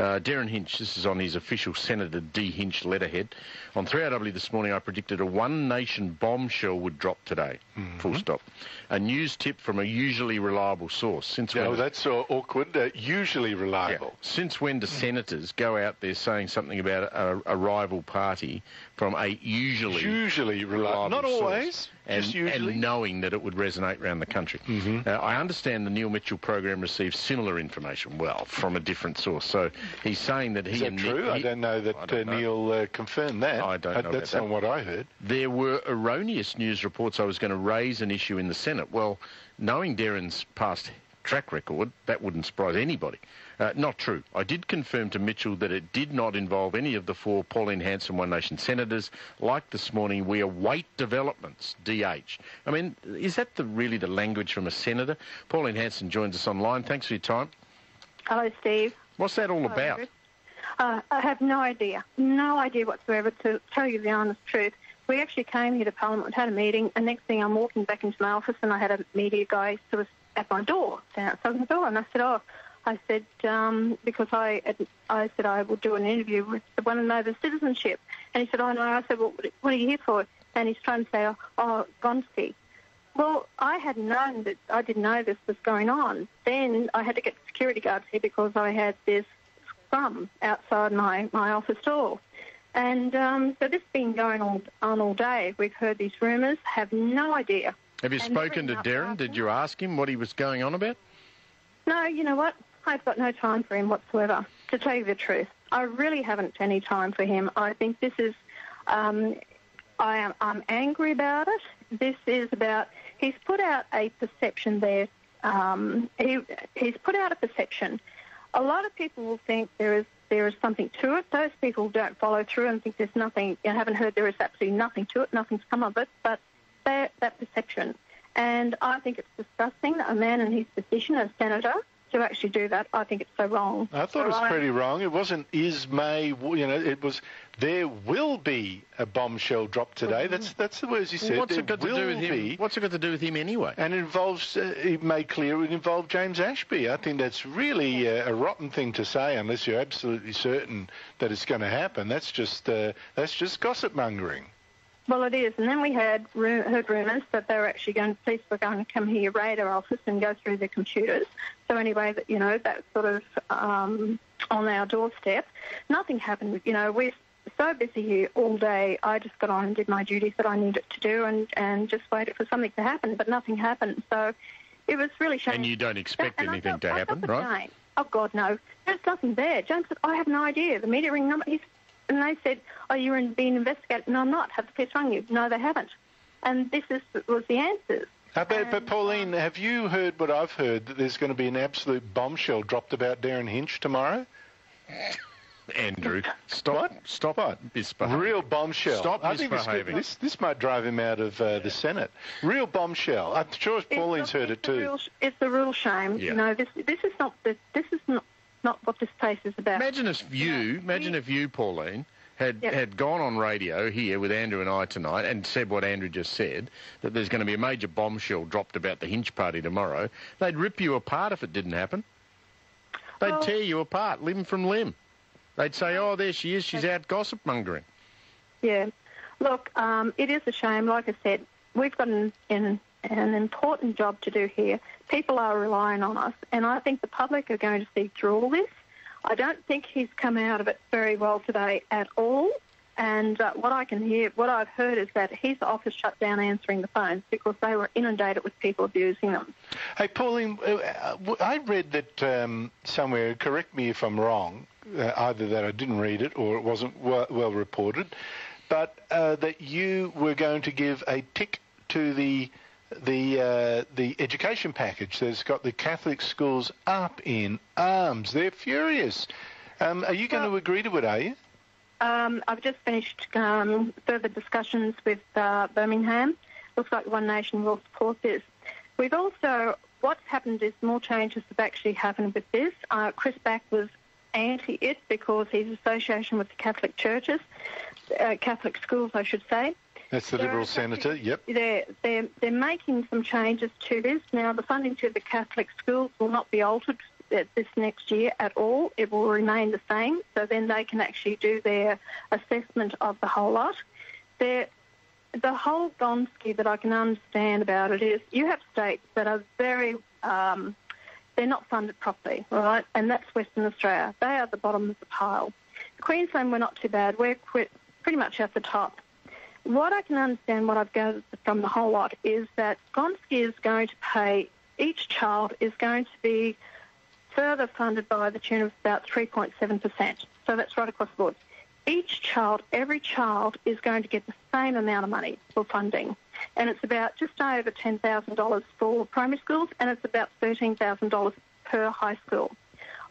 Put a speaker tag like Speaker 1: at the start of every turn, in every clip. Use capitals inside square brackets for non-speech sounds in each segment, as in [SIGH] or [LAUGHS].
Speaker 1: Uh, Derryn Hinch, this is on his official Senator D. Hinch letterhead. On 3AW this morning, I predicted a One Nation bombshell would drop today.
Speaker 2: Mm-hmm.
Speaker 1: Full stop. A news tip from a usually reliable source. Since
Speaker 2: No,
Speaker 1: when?
Speaker 2: that's uh, awkward. Uh, usually
Speaker 1: Yeah.
Speaker 2: reliable.
Speaker 1: Since when do senators go out there saying something about a, a rival party from a usually
Speaker 2: Usually reliable.
Speaker 1: reliable
Speaker 2: Not
Speaker 1: source,
Speaker 2: always.
Speaker 1: And, and knowing that it would resonate around the country.
Speaker 2: Mhm.
Speaker 1: Uh, I understand the Neil Mitchell program receives similar information, well, from a different source. So he's saying that he
Speaker 2: Is that
Speaker 1: and
Speaker 2: true?
Speaker 1: Nick,
Speaker 2: I don't know that
Speaker 1: don't
Speaker 2: uh,
Speaker 1: know.
Speaker 2: Neil uh, confirmed that.
Speaker 1: I don't
Speaker 2: Uh,
Speaker 1: know about
Speaker 2: That's
Speaker 1: that.
Speaker 2: not what I heard.
Speaker 1: there were erroneous news reports I was going to raise an issue in the Senate. Well, knowing Derryn's past track record, that wouldn't surprise anybody. Uh, not true. I did confirm to Mitchell that it did not involve any of the four Pauline Hanson One Nation senators. Like this morning, we await developments, DH. I mean, is that the, really the language from a senator? Pauline Hanson joins us online. Thanks for your time.
Speaker 3: Hello, Steve.
Speaker 1: What's that all
Speaker 3: Hello,
Speaker 1: about?
Speaker 3: Uh, I have no idea, no idea whatsoever to tell you the honest truth. We actually came here to Parliament, had a meeting, and next thing I'm walking back into my office and I had a media guy sort of at my door, down outside my door, and I said, oh, I said, um, because I, I said I would do an interview with the one and over citizenship. And he said, oh, no. I said, well, what are you here for? And he's trying to say, oh, oh Gonski. Well, I had known that I didn't know this was going on. Then I had to get security guards here because I had this scrum outside my, my office door. And um, so this has been going on, on all day. We've heard these rumours, have no idea.
Speaker 1: Have you
Speaker 3: And
Speaker 1: spoken to
Speaker 3: bring up
Speaker 1: Derryn?
Speaker 3: last
Speaker 1: Did you ask him what he was going on about?
Speaker 3: No, you know what? I've got no time for him whatsoever, to tell you the truth. I really haven't any time for him. I think this is, um, I am, I'm angry about it. This is about, he's put out a perception there. Um, he, he's put out a perception. A lot of people will think there is there is something to it. Those people don't follow through and think there's nothing. You haven't heard there is absolutely nothing to it. Nothing's come of it. But that, that perception, and I think it's disgusting that a man in his position as senator to actually do that. I think it's so wrong.
Speaker 2: I thought
Speaker 3: So
Speaker 2: it was
Speaker 3: I-
Speaker 2: pretty wrong. It wasn't is may, you know, it was there will be a bombshell drop today. That's that's the words he said.
Speaker 1: what's
Speaker 2: there
Speaker 1: it got to do with him?
Speaker 2: be.
Speaker 1: What's it got to do with him anyway?
Speaker 2: And it involves, uh, he made clear it involved James Ashby. I think that's really uh, a rotten thing to say unless you're absolutely certain that it's going to happen. That's just uh, that's just gossip mongering.
Speaker 3: Well, it is. And then we had ru- heard rumours that they were actually going, police were going to come here, raid our office, and go through their computers. So anyway, that you know, that's sort of um, on our doorstep. Nothing happened. You know, we're so busy here all day. I just got on and did my duties that I needed to do, and and just waited for something to happen, but nothing happened. So it was really shame.
Speaker 1: And you don't expect
Speaker 3: And
Speaker 1: anything
Speaker 3: felt-
Speaker 1: to happen, right?
Speaker 3: Oh God, no. There's nothing there. James said, I have no idea. The media ring number. He's, and they said, Oh, you're in, being investigated. No, I'm not. Have the police rung you? No, they haven't. And this is was the answers.
Speaker 2: Uh, but, but Pauline, have you heard what I've heard that there's going to be an absolute bombshell dropped about Derryn Hinch tomorrow? [LAUGHS]
Speaker 1: Andrew, stop, it. stop it, misbehaving.
Speaker 2: Real bombshell.
Speaker 1: Stop
Speaker 2: I think this, could-
Speaker 1: misbehaving.
Speaker 2: this, this might drive him out of uh, the Senate. Real bombshell. I'm sure
Speaker 3: It's
Speaker 2: Pauline's
Speaker 3: a-
Speaker 2: heard it
Speaker 3: it's a
Speaker 2: too.
Speaker 3: real it's a real shame.
Speaker 1: Yeah.
Speaker 3: You know, this this is not the, this is not not what this place is about.
Speaker 1: Imagine if you,
Speaker 3: Yeah,
Speaker 1: imagine if you, Pauline, had
Speaker 3: Yep.
Speaker 1: had gone on radio here with Andrew and I tonight and said what Andrew just said, that there's going to be a major bombshell dropped about the Hinch party tomorrow. They'd rip you apart if it didn't happen. They'd
Speaker 3: Well-
Speaker 1: tear you apart, limb from limb. They'd say, "Oh, there she is. She's out gossip mongering."
Speaker 3: Yeah. Look, um, it is a shame. Like I said, we've got an, an, an important job to do here. People are relying on us, and I think the public are going to see through all this. I don't think he's come out of it very well today at all. And uh, what I can hear, what I've heard is that his office shut down answering the phones because they were inundated with people abusing them.
Speaker 2: Hey, Pauline, uh, uh, I read that um, somewhere, correct me if I'm wrong, uh, either that I didn't read it or it wasn't well, well reported, but uh, that you were going to give a tick to the the uh, the education package that's got the Catholic schools up in arms. They're furious. Um, are you going to agree to it, are you?
Speaker 3: Um, I've just finished um, further discussions with uh, Birmingham. Looks like One Nation will support this. We've also, what's happened is more changes have actually happened with this. Uh, Chris Back was anti it because his association with the Catholic churches, uh, Catholic schools, I should say.
Speaker 2: That's the
Speaker 3: There
Speaker 2: Liberal senator. Yep.
Speaker 3: They're, they're, they're making some changes to this. Now, the funding to the Catholic schools will not be altered this next year at all. It will remain the same. So then they can actually do their assessment of the whole lot. They're, the whole Gonski that I can understand about it is you have states that are very, um, they're not funded properly, right? And that's Western Australia. They are at the bottom of the pile. Queensland, we're not too bad. We're pretty much at the top. What I can understand, what I've gathered from the whole lot, is that Gonski is going to pay, each child is going to be further funded by the tune of about 3.7%. So that's right across the board. Each child, every child, is going to get the same amount of money for funding. And it's about just over $10,000 for primary schools and it's about $13,000 per high school.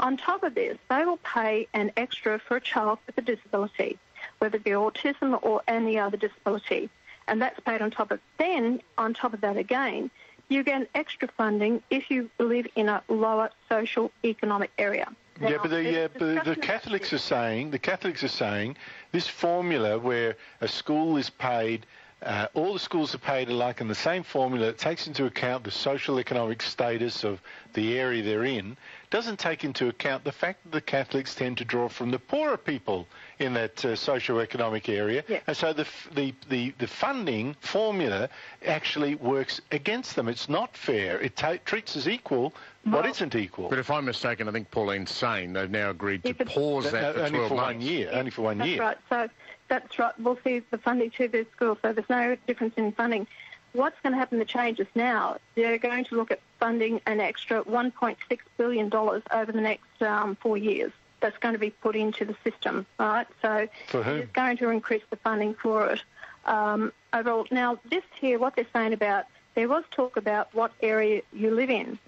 Speaker 3: On top of this, they will pay an extra for a child with a disability whether it be autism or any other disability. And that's paid on top of. Then, on top of that again, you get extra funding if you live in a lower social economic area.
Speaker 2: Now, yeah, but the, uh, the, the Catholics are saying the Catholics are saying this formula where a school is paid uh, all the schools are paid alike in the same formula. It takes into account the social economic status of the area they're in. Doesn't take into account the fact that the Catholics tend to draw from the poorer people in that uh, socio-economic area,
Speaker 3: yeah.
Speaker 2: and so the, the, the the funding formula actually works against them. It's not fair. It ta- treats as equal what isn't equal.
Speaker 1: But if I'm mistaken, I think Pauline's saying they've now agreed to pause that,
Speaker 2: for
Speaker 1: only
Speaker 2: for
Speaker 1: months.
Speaker 2: one year. Only for one
Speaker 3: That's
Speaker 2: year.
Speaker 3: right. So that's right. We'll see the funding to the school, so there's no difference in funding. What's going to happen, the changes now, they're going to look at funding an extra $1.6 billion over the next um, four years. That's going to be put into the system, right? So
Speaker 2: it's
Speaker 3: going to increase the funding for it um, overall. Now, this here, what they're saying about, there was talk about what area you live in.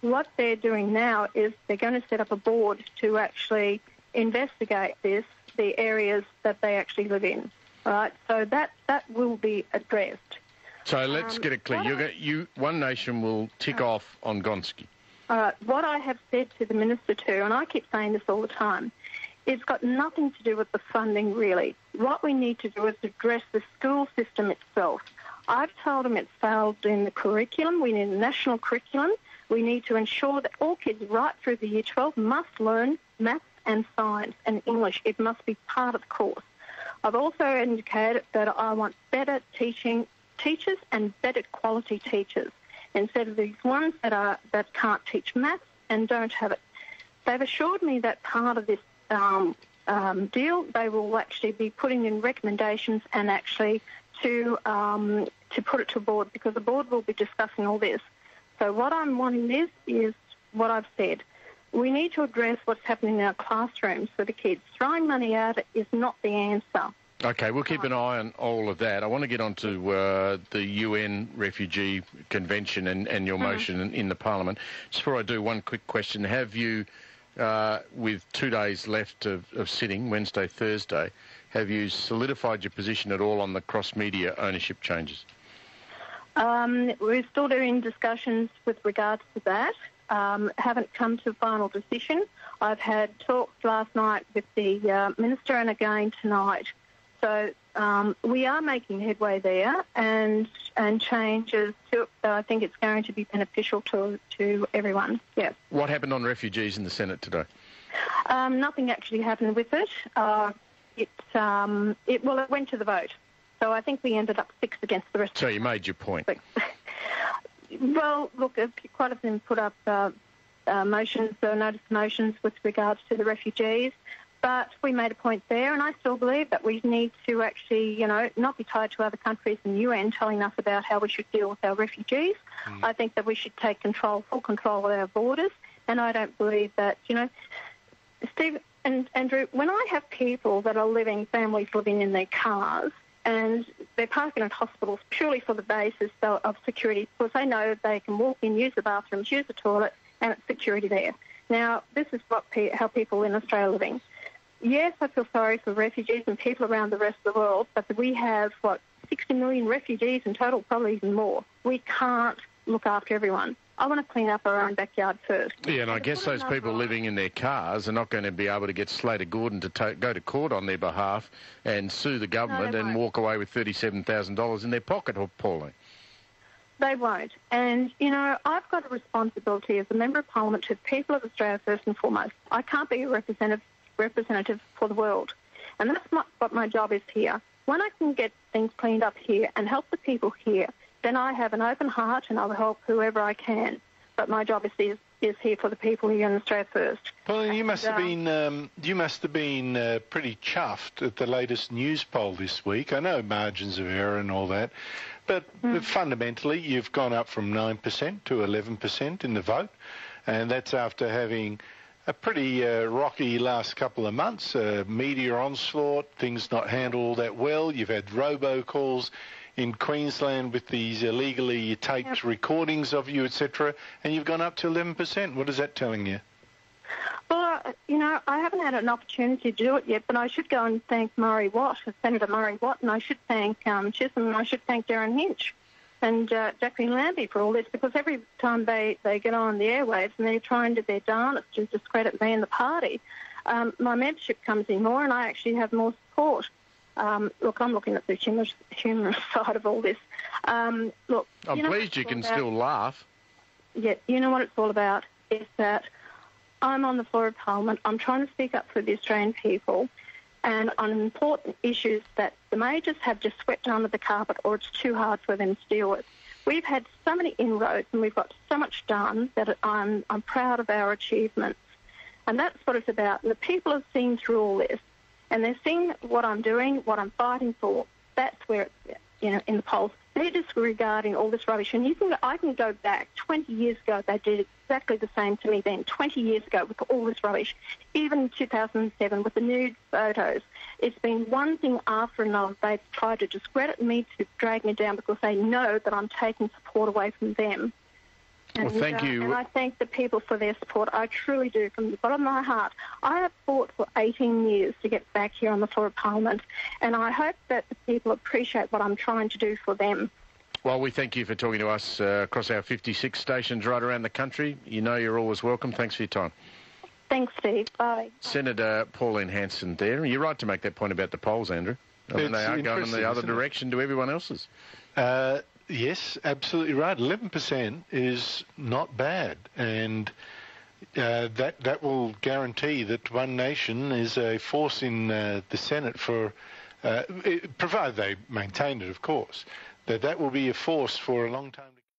Speaker 3: What they're doing now is they're going to set up a board to actually investigate this the areas that they actually live in, right? So that, that will be addressed.
Speaker 1: So let's um, get it clear. You, One Nation will tick uh, off on Gonski.
Speaker 3: All right. What I have said to the minister too, and I keep saying this all the time, it's got nothing to do with the funding really. What we need to do is address the school system itself. I've told them it's failed in the curriculum. We need a national curriculum. We need to ensure that all kids right through the year 12 must learn maths and science and English. It must be part of the course. I've also indicated that I want better teaching teachers and better quality teachers instead of these ones that are that can't teach maths and don't have it. They've assured me that part of this um, um, deal they will actually be putting in recommendations and actually to um, to put it to board because the board will be discussing all this. So what I'm wanting this is what I've said we need to address what's happening in our classrooms for the kids. Throwing money out is not the answer.
Speaker 1: Okay, we'll keep an eye on all of that. I want to get on to uh, the UN Refugee Convention and, and your mm-hmm. motion in, in, the Parliament. Just before I do, one quick question. Have you, uh, with two days left of, of sitting, Wednesday, Thursday, have you solidified your position at all on the cross-media ownership changes?
Speaker 3: Um, we're still doing discussions with regards to that um, haven't come to a final decision. I've had talks last night with the uh, minister and again tonight. So um, we are making headway there, and and changes. To, so I think it's going to be beneficial to to everyone. Yes.
Speaker 1: What happened on refugees in the Senate today?
Speaker 3: Um, nothing actually happened with it. Uh, it um, it well, it went to the vote. So I think we ended up six against the rest.
Speaker 1: So you made your point. [LAUGHS]
Speaker 3: Well, look, quite a few put up uh, uh, motions, uh, notice motions with regards to the refugees, but we made a point there, and I still believe that we need to actually, you know, not be tied to other countries and UN telling us about how we should deal with our refugees. Mm. I think that we should take control, full control of our borders, and I don't believe that, you know, Steve and Andrew, when I have people that are living, families living in their cars, and they're parking at hospitals purely for the basis of security because they know they can walk in, use the bathrooms, use the toilet, and it's security there. Now, this is what how people in Australia are living. Yes, I feel sorry for refugees and people around the rest of the world, but we have, what, 60 million refugees in total, probably even more. We can't look after everyone. I want to clean up our own backyard first.
Speaker 1: Yeah, and I guess those people living in their cars are not going to be able to get Slater Gordon to to- go to court on their behalf and sue the government no, and walk away with $37,000 in their pocket, Pauline.
Speaker 3: They won't. And, you know, I've got a responsibility as a Member of Parliament to the people of Australia first and foremost. I can't be a representative, representative for the world. And that's my, what my job is here. When I can get things cleaned up here and help the people here, then I have an open heart and I'll help whoever I can. But my job is, is, here for the people here in Australia first.
Speaker 2: Pauline, you must
Speaker 3: And,
Speaker 2: have been um, you must have been uh, pretty chuffed at the latest Newspoll this week. I know margins of error and all that, but
Speaker 3: Hmm.
Speaker 2: fundamentally you've gone up from nine percent to eleven percent in the vote, and that's after having a pretty uh, rocky last couple of months. Uh, media onslaught, things not handled all that well. You've had robocalls in Queensland with these illegally taped
Speaker 3: Yep.
Speaker 2: recordings of you, etc., and you've gone up to 11%. What is that telling you?
Speaker 3: Well, uh, you know, I haven't had an opportunity to do it yet, but I should go and thank Murray Watt, Senator Murray Watt, and I should thank um, Chisholm, and I should thank Derryn Hinch and uh, Jacqueline Lambie for all this, because every time they, they get on the airwaves and they're trying to their darnest to discredit me and the party, um, my membership comes in more, and I actually have more support. Um, look, I'm looking at the humorous, humorous [LAUGHS] side of all this. Um, look,
Speaker 1: I'm
Speaker 3: you know
Speaker 1: pleased you can
Speaker 3: about?
Speaker 1: still laugh.
Speaker 3: Yeah, you know what it's all about is that I'm on the floor of Parliament. I'm trying to speak up for the Australian people and on important issues that the majors have just swept under the carpet or it's too hard for them to deal with. We've had so many inroads and we've got so much done that I'm, I'm proud of our achievements. And that's what it's about. And the people have seen through all this and they're seeing what I'm doing, what I'm fighting for. That's where you know, in the polls. They're disregarding all this rubbish. And you can, I can go back 20 years ago. They did exactly the same to me then, 20 years ago with all this rubbish. Even in 2007 with the nude photos. It's been one thing after another. They've tried to discredit me, to drag me down because they know that I'm taking support away from them.
Speaker 1: Well,
Speaker 3: And,
Speaker 1: thank
Speaker 3: uh,
Speaker 1: you.
Speaker 3: And I thank the people for their support. I truly do, from the bottom of my heart. I have fought for 18 years to get back here on the floor of Parliament, and I hope that the people appreciate what I'm trying to do for them.
Speaker 1: Well, we thank you for talking to us uh, across our 56 stations right around the country. You know you're always welcome. Thanks for your time.
Speaker 3: Thanks, Steve. Bye.
Speaker 1: Senator Pauline Hanson there. You're right to make that point about the polls, Andrew. I mean, they are going in the other
Speaker 2: isn't it?
Speaker 1: direction to everyone else's.
Speaker 2: Uh, yes, absolutely right. Eleven percent is not bad, and uh, that that will guarantee that One Nation is a force in uh, the Senate for, uh, it, provided they maintain it, of course. That that will be a force for a long time. to